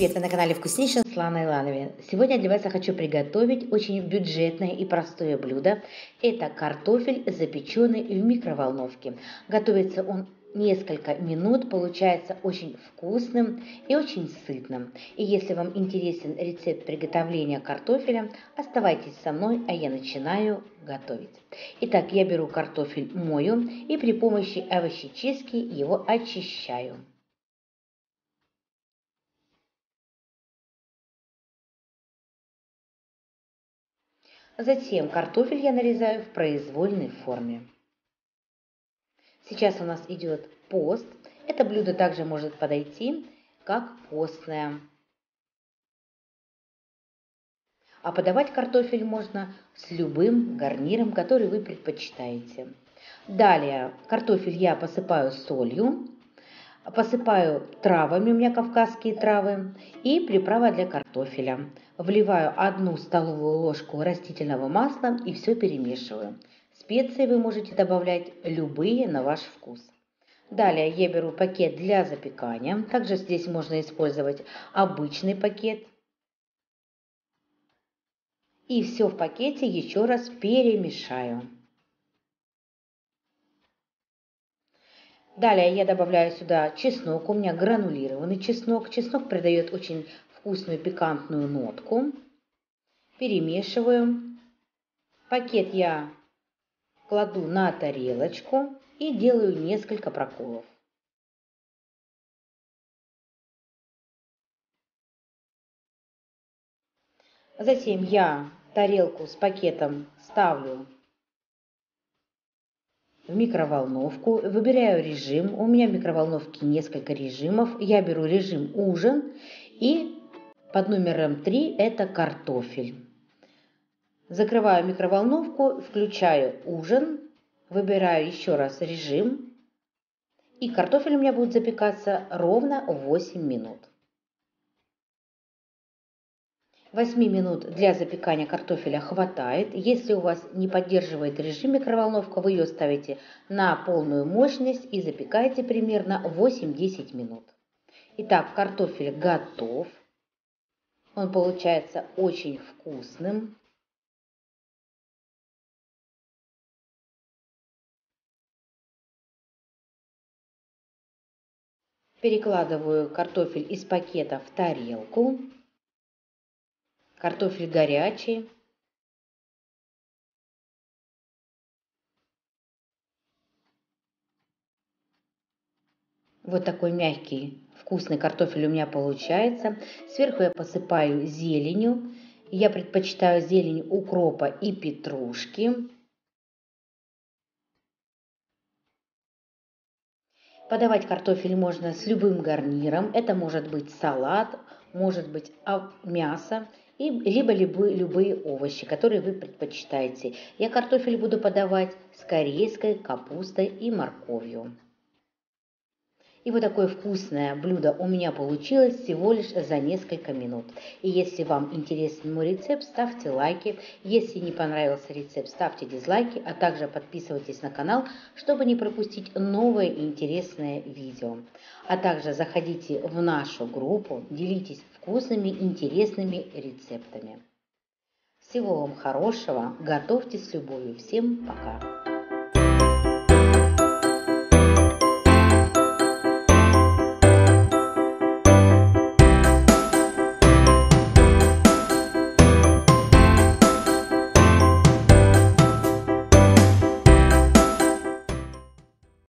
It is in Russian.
привет! Вы на канале Вкуснейшая с Ланой Лановой. Сегодня для вас я хочу приготовить очень бюджетное и простое блюдо. Это картофель, запеченный в микроволновке. Готовится он несколько минут, получается очень вкусным и очень сытным. И если вам интересен рецепт приготовления картофеля, оставайтесь со мной, а я начинаю готовить. Итак, я беру картофель, мою и при помощи овощечистки его очищаю. Затем картофель я нарезаю в произвольной форме. Сейчас у нас идет пост. Это блюдо также может подойти как постное. А подавать картофель можно с любым гарниром, который вы предпочитаете. Далее картофель я посыпаю солью, посыпаю травами, у меня кавказские травы, и приправа для картофеля. Вливаю одну столовую ложку растительного масла и все перемешиваю. Специи вы можете добавлять любые на ваш вкус. Далее я беру пакет для запекания. Также здесь можно использовать обычный пакет. И все в пакете еще раз перемешаю. Далее я добавляю сюда чеснок. У меня гранулированный чеснок. Чеснок придает очень вкусную пикантную нотку. Перемешиваю. Пакет я кладу на тарелочку и делаю несколько проколов. Затем я тарелку с пакетом ставлю в микроволновку, выбираю режим. У меня в микроволновке несколько режимов. Я беру режим ужин и под номером 3 это картофель. Закрываю микроволновку, включаю ужин, выбираю еще раз режим. И картофель у меня будет запекаться ровно 8 минут. 8 минут для запекания картофеля хватает. Если у вас не поддерживает режим микроволновка, вы ее ставите на полную мощность и запекаете примерно 8-10 минут. Итак, картофель готов. Он получается очень вкусным. Перекладываю картофель из пакета в тарелку. Картофель горячий. Вот такой мягкий вкусный картофель у меня получается. Сверху я посыпаю зеленью. Я предпочитаю зелень укропа и петрушки. Подавать картофель можно с любым гарниром. Это может быть салат, может быть мясо, и, либо любые, любые овощи, которые вы предпочитаете. Я картофель буду подавать с корейской капустой и морковью. И вот такое вкусное блюдо у меня получилось всего лишь за несколько минут. И если вам интересен мой рецепт, ставьте лайки. Если не понравился рецепт, ставьте дизлайки, а также подписывайтесь на канал, чтобы не пропустить новые интересные видео. А также заходите в нашу группу, делитесь вкусными, интересными рецептами. Всего вам хорошего, готовьте с любовью. Всем пока!